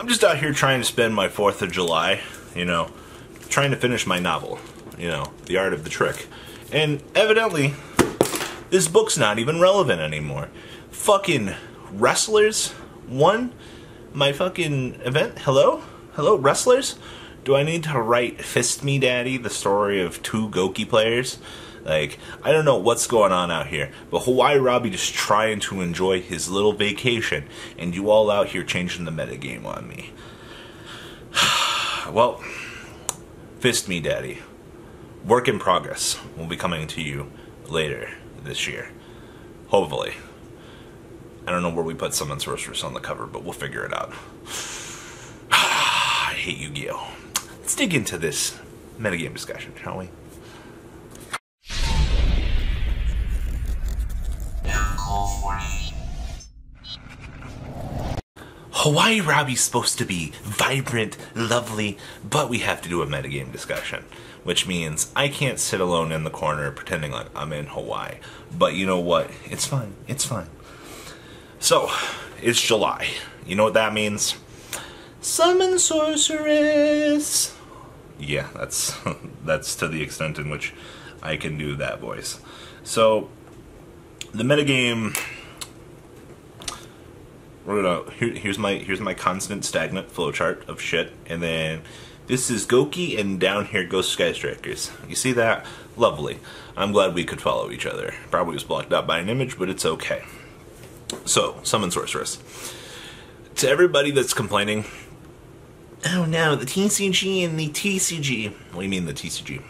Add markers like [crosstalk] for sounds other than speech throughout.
I'm just out here trying to spend my 4th of July, you know, trying to finish my novel, you know, The Art of the Trick. And evidently, this book's not even relevant anymore. Fucking wrestlers won my fucking event. Hello? Hello, wrestlers? Do I need to write Fist Me Daddy, the story of two Gouki players? Like, I don't know what's going on out here, but Hawaii Robbie just trying to enjoy his little vacation, and you all out here changing the metagame on me. [sighs] well, Fist Me Daddy. Work in progress will be coming to you later this year. Hopefully. I don't know where we put Summon Sorceress on the cover, but we'll figure it out. [sighs] I hate Yu-Gi-Oh! Let's dig into this metagame discussion, shall we? Hawaii Robbie's supposed to be vibrant, lovely, but we have to do a metagame discussion. Which means I can't sit alone in the corner pretending like I'm in Hawaii. But you know what? It's fine. It's fine. So, it's July. You know what that means? Summon Sorceress! Yeah, that's [laughs] that's to the extent in which I can do that voice. So, the metagame we're gonna here, here's my here's my constant stagnant flowchart of shit, and then this is Gouki, and down here goes Skystrikers. You see that? Lovely. I'm glad we could follow each other. Probably was blocked out by an image, but it's okay. So, Summon Sorceress. To everybody that's complaining, oh no, the TCG and the TCG. What do you mean the TCG?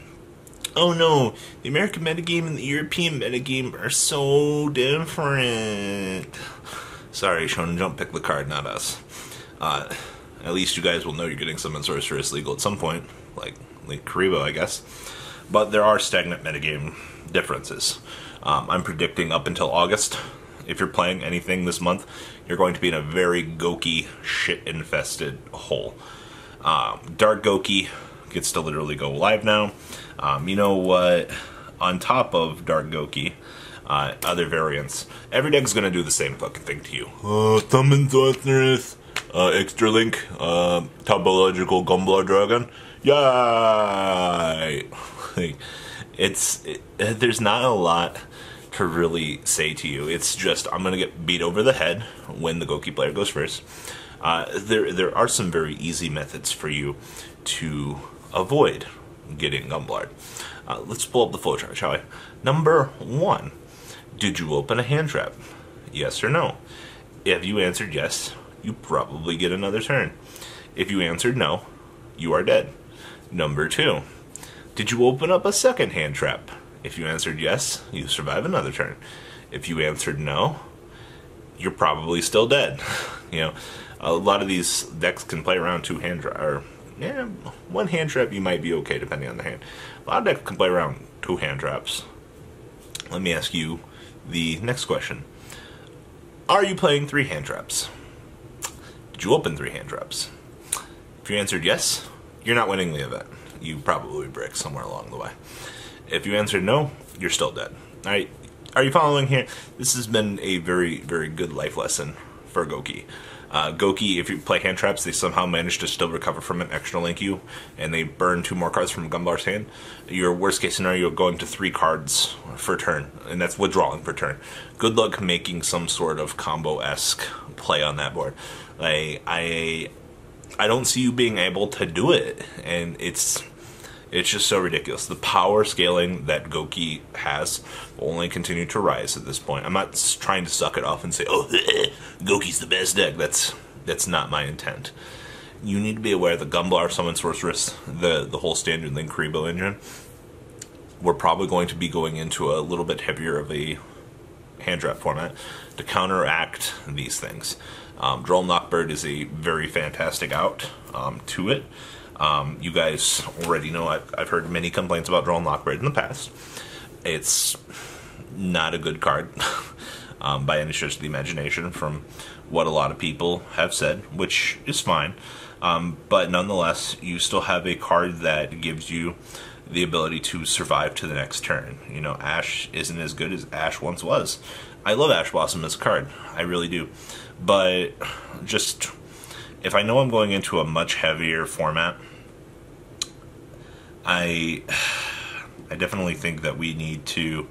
Oh no, the American metagame and the European metagame are so different. Sorry, Shonen Jump picked the card, not us. Uh, at least you guys will know you're getting Summon Sorceress legal at some point, like like Kuriboh, I guess. But there are stagnant metagame differences. Um, I'm predicting up until August, if you're playing anything this month, you're going to be in a very Gouki shit-infested hole. Um, Dark Gouki gets to literally go live now. Um, you know what? On top of Dark Gouki, uh, other variants. Every deck's gonna do the same fucking thing to you. Uh, Summon Sorceress, uh, Extra Link, uh, Topological Gumblar Dragon. Yay! [laughs] it's, it, there's not a lot to really say to you. It's just, I'm gonna get beat over the head when the Gouki player goes first. Uh, there, there are some very easy methods for you to avoid getting Gumblar. Uh, let's pull up the flowchart, shall we? Number one, did you open a hand trap? Yes or no? If you answered yes, you probably get another turn. If you answered no, you are dead. Number two, did you open up a second hand trap? If you answered yes, you survive another turn. If you answered no, you're probably still dead. [laughs] you know, a lot of these decks can play around two hand trap, or yeah, one hand trap you might be okay depending on the hand. A lot of decks can play around two hand traps. Let me ask you the next question. Are you playing three hand traps? Did you open three hand traps? If you answered yes, you're not winning the event. You probably brick somewhere along the way. If you answered no, you're still dead. Alright, are you following here? This has been a very, very good life lesson for Gouki. Uh, Gouki, if you play hand traps, they somehow manage to still recover from an extra link you, and they burn two more cards from Gumblar's hand. Your worst case scenario, going to three cards for turn, and that's withdrawing for turn. Good luck making some sort of combo esque play on that board. Like I, I don't see you being able to do it, and it's it's just so ridiculous. The power scaling that Gouki has will only continue to rise at this point. I'm not trying to suck it off and say, "Oh, [laughs] Gouki's the best deck." That's that's not my intent. You need to be aware that Gumblar, Summon Sorceress, the the whole standard Link Kuriboh engine, we're probably going to be going into a little bit heavier of a hand trap format to counteract these things. Um, Droll Knockbird is a very fantastic out um, to it. Um, you guys already know I've, I've, heard many complaints about Droll Knockbird in the past. It's not a good card [laughs] um, by any stretch of the imagination from what a lot of people have said, which is fine. Um, but nonetheless, you still have a card that gives you the ability to survive to the next turn. You know, Ash isn't as good as Ash once was. I love Ash Blossom as a card, I really do. But just if I know I'm going into a much heavier format, I [sighs] I definitely think that we need to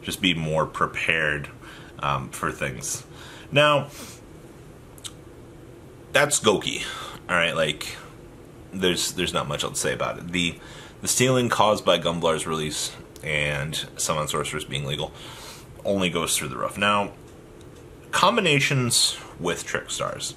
just be more prepared um, for things. Now, that's Gouki. All right, like there's there's not much to say about it. The the stealing caused by Gumblar's release and Summon Sorceress being legal only goes through the roof. Now, combinations with Trickstars.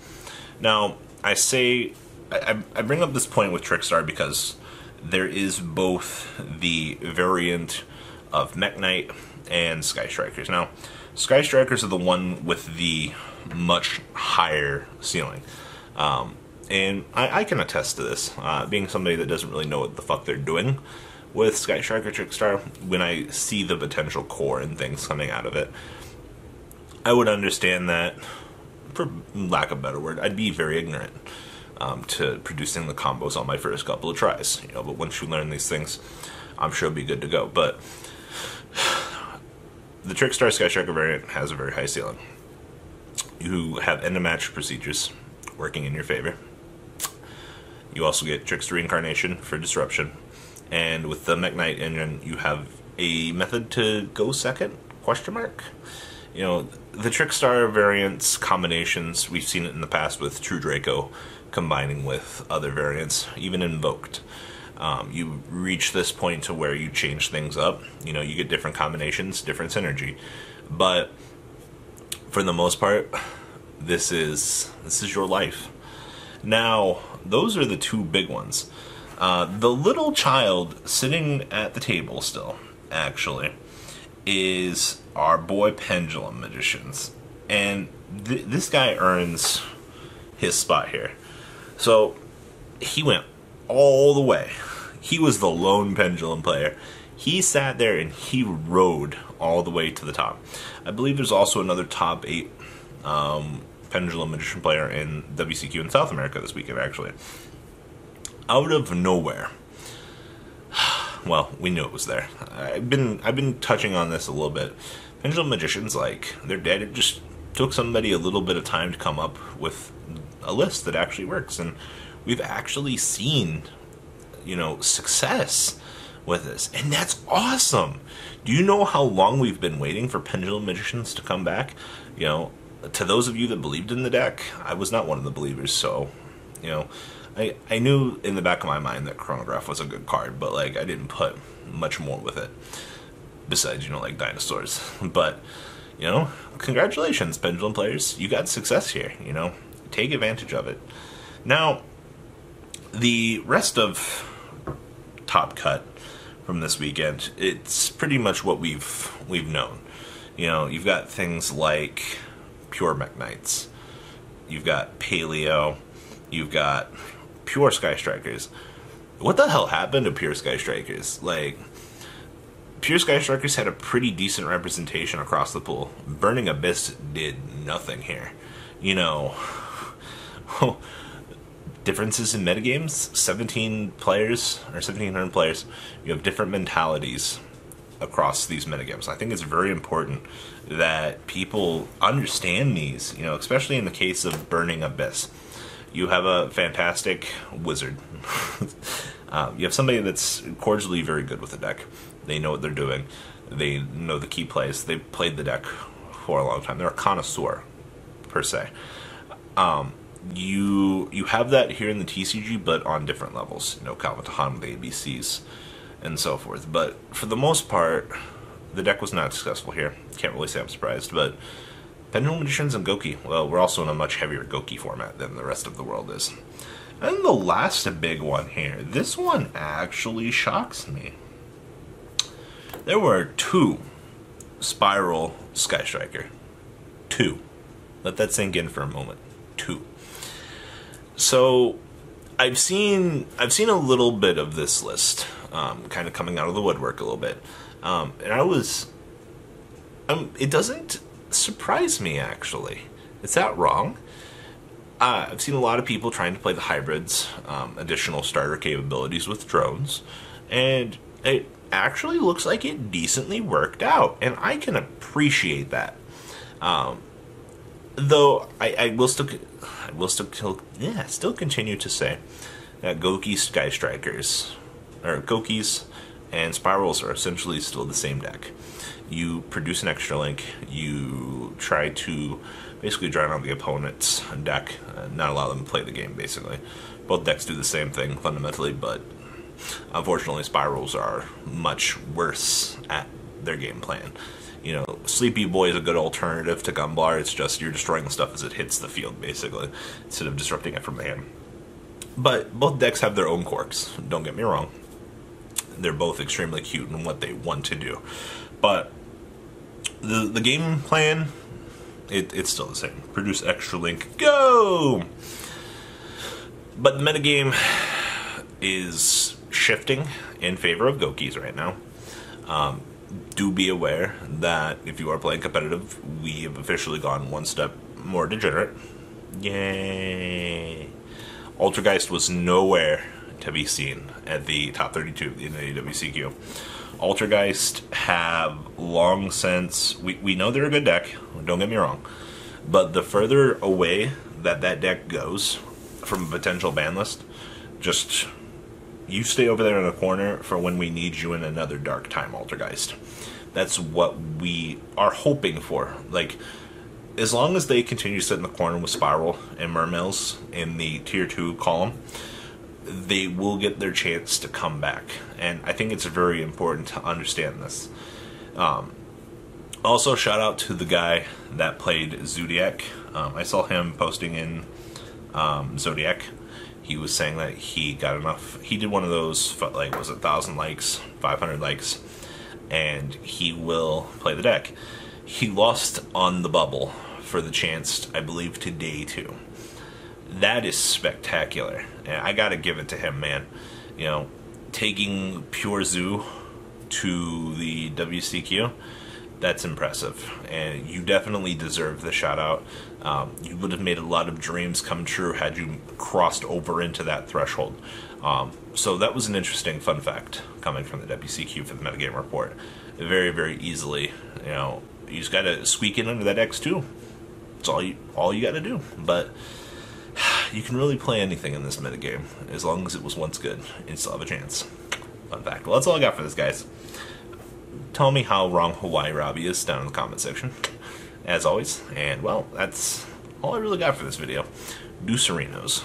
Now, I say I, I bring up this point with Trickstar because there is both the variant of Mekk-Knight and Sky Strikers. Now, Sky Strikers are the one with the much higher ceiling. Um, and I, I, can attest to this, uh, being somebody that doesn't really know what the fuck they're doing with Sky Striker Trickstar, when I see the potential core and things coming out of it, I would understand that, for lack of a better word, I'd be very ignorant um, to producing the combos on my first couple of tries. You know, but once you learn these things, I'm sure it'll be good to go. But the Trickstar Sky variant has a very high ceiling. You have end of match procedures working in your favor. You also get Trickstar Reincarnation for disruption. And with the Mekk-Knight engine, you have a method to go second? Question mark? You know, the Trickstar variants combinations, we've seen it in the past with True Draco combining with other variants, even invoked. Um, you reach this point to where you change things up. You know, you get different combinations, different synergy. But for the most part, this is this is your life. Now, those are the two big ones. Uh, the little child sitting at the table still, actually, is our boy Pendulum Magicians. And th- this guy earns his spot here. So he went all the way. He was the lone pendulum player. He sat there and he rode all the way to the top. I believe there's also another top eight um, pendulum magician player in WCQ in South America this weekend, actually. Out of nowhere. Well, we knew it was there. I've been I've been touching on this a little bit. Pendulum magicians, like they're dead. It just took somebody a little bit of time to come up with a list that actually works, and we've actually seen, you know, success with this, and that's awesome. Do you know how long we've been waiting for Pendulum Magicians to come back? You know, to those of you that believed in the deck, I was not one of the believers, so you know, I I knew in the back of my mind that Chronograph was a good card, but like I didn't put much more with it. Besides, you know, like dinosaurs, [laughs] but you know, congratulations, Pendulum players, you got success here. You know, take advantage of it. Now, the rest of Top Cut from this weekend, it's pretty much what we've we've known. You know, you've got things like pure Mekk-Knights, you've got Paleo, you've got pure Sky Strikers. What the hell happened to pure Sky Strikers? Like, pure Sky Strikers had a pretty decent representation across the pool. Burning Abyss did nothing here. You know, [laughs] differences in metagames 17 players or 1700 players you have different mentalities across these metagames i think it's very important that people understand these you know especially in the case of burning abyss you have a fantastic wizard [laughs] um, you have somebody that's cordially very good with the deck they know what they're doing they know the key plays they've played the deck for a long time they're a connoisseur per se um, you you have that here in the TCG, but on different levels. You know, Calvin Tahan with the ABCs and so forth. But for the most part, the deck was not successful here. Can't really say I'm surprised, but Pendulum Magicians and Gouki. Well, we're also in a much heavier Gouki format than the rest of the world is. And the last big one here. This one actually shocks me. There were two Spiral Sky Striker. Two. Let that sink in for a moment. Two. So I've seen I've seen a little bit of this list, um, kind of coming out of the woodwork a little bit, um, and I was, um, it doesn't surprise me actually. Is that wrong. Uh, I've seen a lot of people trying to play the hybrids, um, additional starter capabilities with drones, and it actually looks like it decently worked out, and I can appreciate that. Um, Though I, I will still, I will still, yeah, still continue to say that Gouki Sky Strikers, or Goukis and Spirals are essentially still the same deck. You produce an extra link, you try to basically drown out the opponent's deck, not allow them to play the game, basically. Both decks do the same thing fundamentally, but unfortunately, Spirals are much worse at their game plan. You know, Sleepy Boy is a good alternative to Gumblar. It's just you're destroying stuff as it hits the field, basically, instead of disrupting it from the hand. But both decks have their own quirks, don't get me wrong. They're both extremely cute in what they want to do. But the the game plan, it, it's still the same. Produce extra link, go! But the metagame is shifting in favor of Goukis right now. Um, do be aware that if you are playing competitive, we have officially gone one step more degenerate. Yay! Altergeist was nowhere to be seen at the top 32 in the WCQ. Altergeist have long since we, we know they're a good deck. Don't get me wrong, but the further away that that deck goes from a potential ban list, just you stay over there in the corner for when we need you in another dark time, Altergeist. That's what we are hoping for. Like, as long as they continue to sit in the corner with Spiral and Mermails in the tier 2 column, they will get their chance to come back. And I think it's very important to understand this. Um, also, shout out to the guy that played Zodiac. Um, I saw him posting in um, Zodiac he was saying that he got enough. He did one of those like was a thousand likes, five hundred likes, and he will play the deck. He lost on the bubble for the chance, I believe, to day two. That is spectacular, and I got to give it to him, man. You know, taking Pure Zoo to the WCQ that's impressive, and you definitely deserve the shout out. Um, you would have made a lot of dreams come true had you crossed over into that threshold. Um, so that was an interesting fun fact coming from the WCQ for the metagame report. Very, very easily, you know, you just got to squeak in under that X2. That's all you all you got to do. But you can really play anything in this metagame as long as it was once good. You still have a chance. Fun fact. Well, that's all I got for this, guys tell me how wrong Hawaii Robbie is down in the comment section, as always. And, well, that's all I really got for this video. Do Serenos.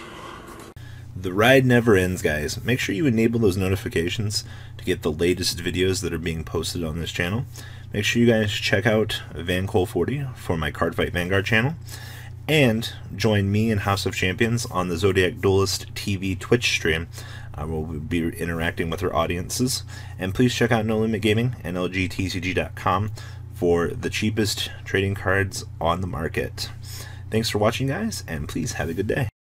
The ride never ends, guys. Make sure you enable those notifications to get the latest videos that are being posted on this channel. Make sure you guys check out VanCole40 for my Cardfight Vanguard channel. And join me and House of Champions on the Zodiac Duelist TV Twitch stream uh, we'll be interacting with our audiences. And please check out No Limit Gaming and LGTCG.com for the cheapest trading cards on the market. Thanks for watching, guys, and please have a good day.